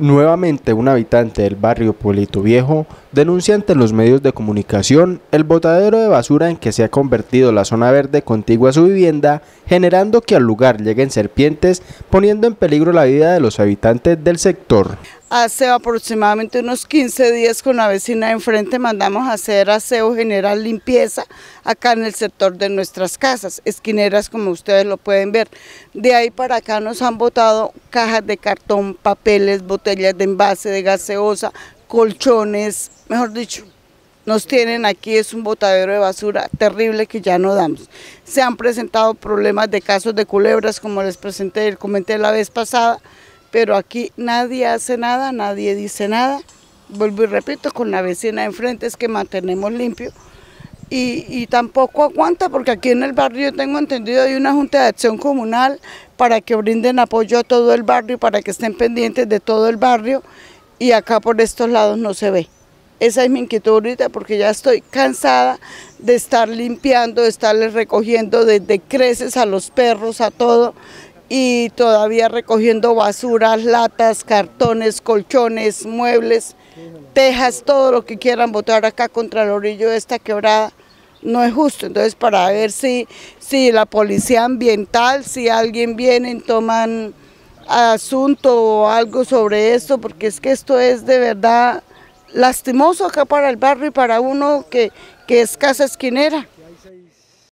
Nuevamente un habitante del barrio Pueblito Viejo denuncia ante los medios de comunicación el botadero de basura en que se ha convertido la zona verde contigua a su vivienda, generando que al lugar lleguen serpientes, poniendo en peligro la vida de los habitantes del sector. Hace aproximadamente unos 15 días con la vecina de enfrente mandamos a hacer aseo general limpieza acá en el sector de nuestras casas, esquineras como ustedes lo pueden ver. De ahí para acá nos han botado cajas de cartón, papeles, botellas de envase de gaseosa, colchones, mejor dicho, nos tienen aquí, es un botadero de basura terrible que ya no damos. Se han presentado problemas de casos de culebras, como les presenté comenté la vez pasada, pero aquí nadie hace nada, nadie dice nada. Vuelvo y repito, con la vecina de enfrente es que mantenemos limpio y, tampoco aguanta porque aquí en el barrio tengo entendido hay una junta de acción comunal para que brinden apoyo a todo el barrio, para que estén pendientes de todo el barrio y acá por estos lados no se ve. Esa es mi inquietud ahorita porque ya estoy cansada de estar limpiando, de estarles recogiendo desde creces a los perros, a todo y todavía recogiendo basuras, latas, cartones, colchones, muebles, tejas, todo lo que quieran botar acá contra el orillo de esta quebrada. No es justo, entonces para ver si, si la policía ambiental, si alguien viene toman asunto o algo sobre esto, porque es que esto es de verdad lastimoso acá para el barrio y para uno que, que es casa esquinera.